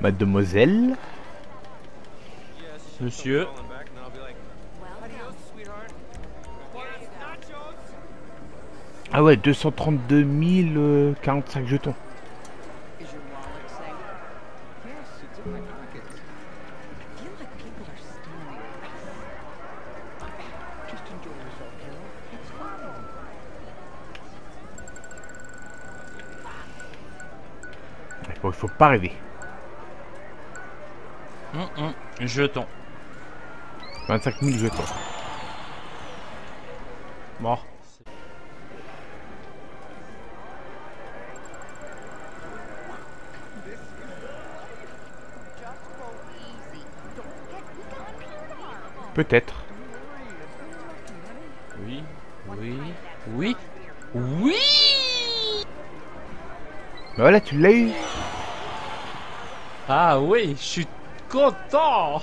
Mademoiselle Monsieur. Ah ouais, 232 000 45 jetons. Il faut pas rêver. Hum, hum, Jeton. 25 000 jetons. On Peut-être. Oui. Oui. Oui. Oui Bah voilà, tu l'as eu. Ah oui, je suis 给我倒